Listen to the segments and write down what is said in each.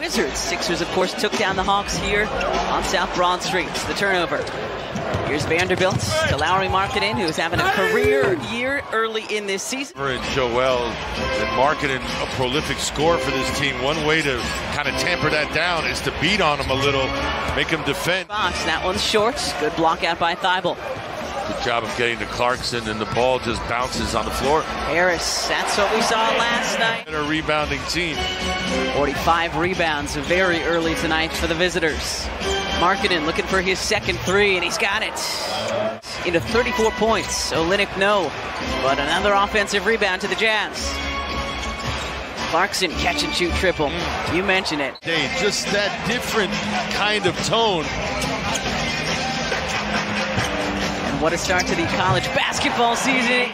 Wizards. Sixers, of course, took down the Hawks here on South Broad Street. The turnover. Here's Vanderbilt to Lauri Markkanen, who's having a career year early in this season. And Joel and Markkanen, a prolific scorer for this team. One way to kind of tamper that down is to beat on him a little, make him defend. Box, that one's short. Good block out by Thybulle. Good job of getting to Clarkson, and the ball just bounces on the floor. Harris, that's what we saw last night. And a rebounding team. 45 rebounds very early tonight for the visitors. Markkanen looking for his second three, and he's got it. Into 34 points. Olynyk, no. But another offensive rebound to the Jazz. Clarkson catch and shoot triple. You mentioned it. Hey, just that different kind of tone. What a start to the college basketball season.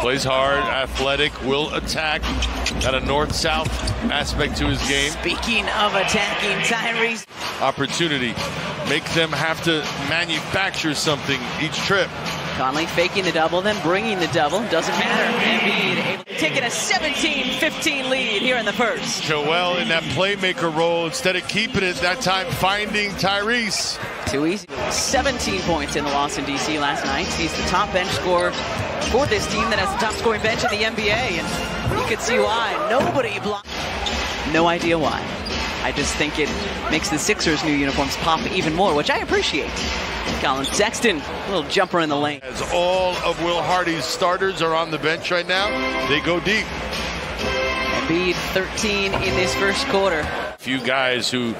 Plays hard, athletic, will attack. Got a north-south aspect to his game. Speaking of attacking, Tyrese. Opportunity. Make them have to manufacture something each trip. Conley faking the double, then bringing the double. Doesn't matter. Embiid taking a 17-15 lead here in the first. Joel in that playmaker role, instead of keeping it that time, finding Tyrese. Too easy. 17 points in the loss in D.C. last night. He's the top bench scorer for this team that has the top scoring bench in the NBA, and you can see why. Nobody blocked. No idea why. I just think it makes the Sixers' new uniforms pop even more, which I appreciate. Collin Sexton, a little jumper in the lane. As all of Will Hardy's starters are on the bench right now, they go deep. Embiid 13 in this first quarter. Few guys who,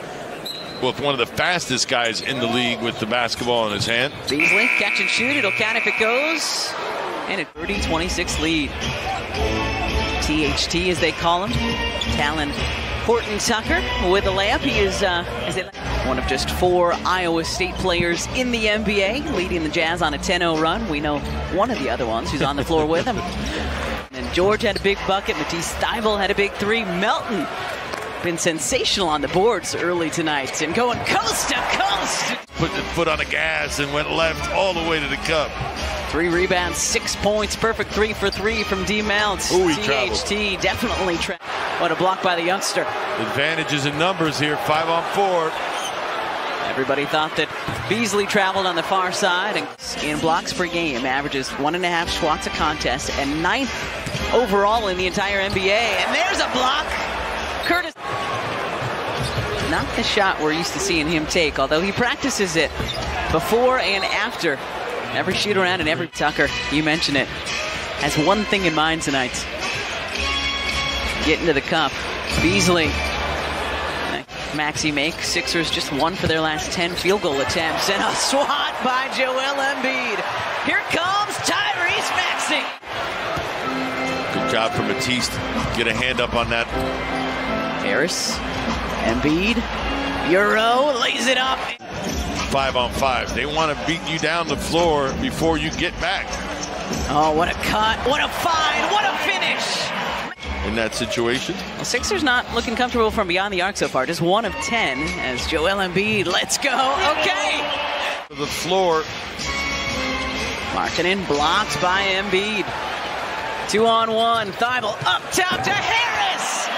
with one of the fastest guys in the league with the basketball in his hand. Beasley, catch and shoot, it'll count if it goes. And a 30-26 lead. THT, as they call him, Talen Horton Tucker with a layup. He is, uh, is one of just four Iowa State players in the NBA, leading the Jazz on a 10-0 run. We know one of the other ones who's on the floor with him. And Georges had a big bucket. Matisse Thybulle had a big three. Melton been sensational on the boards early tonight and going coast to coast. Put the foot on the gas and went left all the way to the cup. Three rebounds, six points, perfect three for three from D Mounts. Ooh, he THT traveled. definitely tra- What a block by the youngster. Advantages in numbers here, five on four. Everybody thought that Beasley traveled on the far side and in blocks per game averages one and a half swats a contest and ninth overall in the entire NBA. And there's a block. Curtis. Not the shot we're used to seeing him take, although he practices it before and after every shoot around and every Tucker. You mentioned it. Has one thing in mind tonight. Get into the cup. Beasley Maxey make. Sixers just one for their last 10 field goal attempts. And a swat by Joel Embiid. Here comes Tyrese Maxey. Good job for Matisse. Get a hand up on that. Harris, Embiid, Euro lays it up. Five on five. They want to beat you down the floor before you get back. Oh, what a cut. What a find. What a finish. In that situation, Well, Sixers not looking comfortable from beyond the arc so far. Just one of 10 as Joel Embiid. Let's go. Okay. the floor. Markkanen blocked by Embiid. Two on one. Thybulle up top to Harris.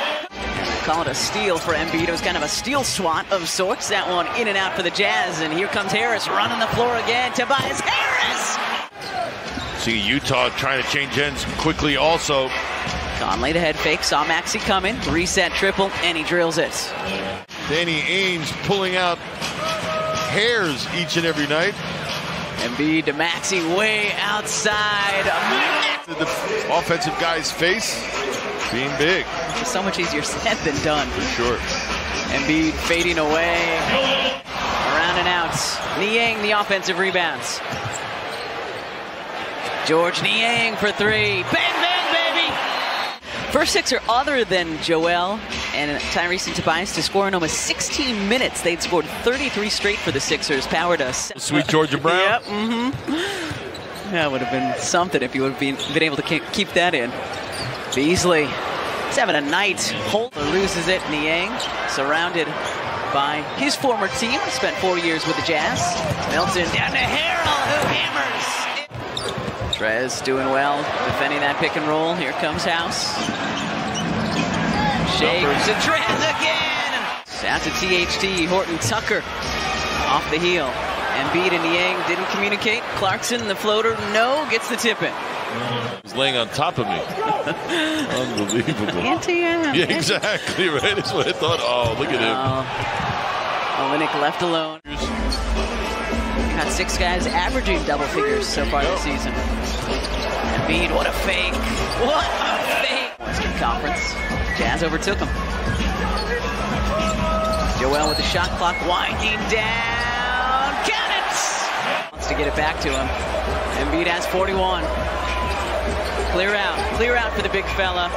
Call it a steal for Embiid. It was kind of a steal swat of sorts. That one in and out for the Jazz. And here comes Harris running the floor again. Tobias Harris. See Utah trying to change ends quickly also. Conley, the head fake, saw Maxey coming. Reset triple, and he drills it. Danny Ainge pulling out hairs each and every night. Embiid to Maxey way outside. The offensive guy's face being big. It's so much easier said than done. For sure. Embiid fading away. Around and out. Niang, the offensive rebounds. Georges Niang for three. Bang, bang! First Sixer other than Joel and Tyrese and Tobias to score in almost 16 minutes. They'd scored 33 straight for the Sixers. Powered us. Sweet Georgia Brown. Yep. Mm-hmm. That would have been something if you would have been, been able to keep that in. Beasley is having a night. Holder loses it. Niang surrounded by his former team. Spent four years with the Jazz. Milton down to Harrell who hammers. Trez doing well, defending that pick and roll. Here comes House. Shakes numbers. to Trent again. Out to THT. Horton Tucker off the heel. Embiid and Niang didn't communicate. Clarkson, the floater, no, gets the tip in. He's laying on top of me. Unbelievable. Anti Yeah, exactly, right? That's what I thought. Oh, look at him. Oh, Olynyk left alone. Got six guys averaging double figures so far this season. Embiid, what a fake. What a fake. Western Conference. Jazz overtook him. Joel with the shot clock winding down. Count it! Wants to get it back to him. Embiid has 41. Clear out. Clear out for the big fella.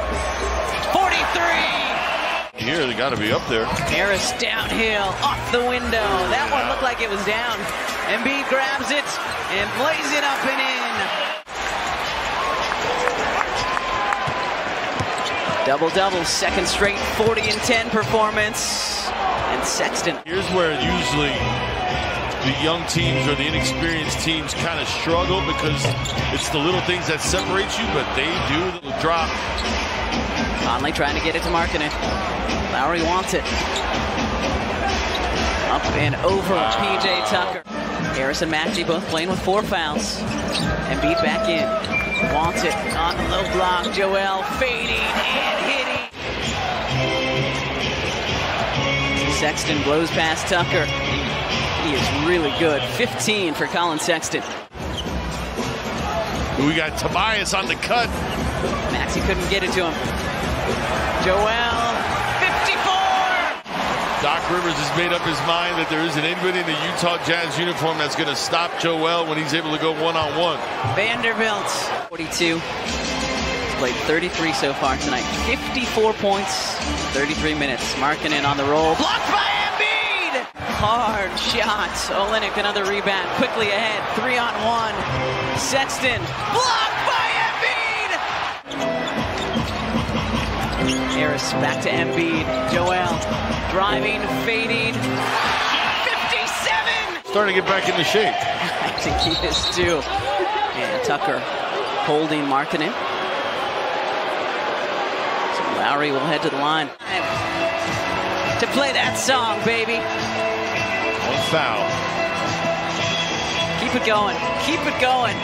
43! Here, they got to be up there. Harris downhill, off the window. That one looked like it was down. Embiid grabs it and plays it up and in. Double double, second straight 40 and 10 performance. And Sexton. Here's where usually the young teams or the inexperienced teams kind of struggle because it's the little things that separate you, but they do the drop. Conley trying to get it to Markkanen. Lauri wants it. Up and over PJ Tucker. Harris and Maxey both playing with four fouls. and beat back in. Wants it on the low block. Joel fading and hitting. Sexton blows past Tucker. He is really good. 15 for Collin Sexton. We got Tobias on the cut. Maxey couldn't get it to him. Joel, 54! Doc Rivers has made up his mind that there isn't anybody in the Utah Jazz uniform that's going to stop Joel when he's able to go one-on-one. Vanderbilt, 42. He's played 33 so far tonight. 54 points, 33 minutes. Markkanen on the roll. Blocked by Embiid! Hard shot. Olynyk another rebound. Quickly ahead. Three on one. Sexton. Blocked by Harris back to Embiid. Joel driving, fading. 57! Starting to get back into shape. I think he is too. And Tucker holding Markkanen. So Lauri will head to the line. To play that song, baby. One foul. Keep it going. Keep it going.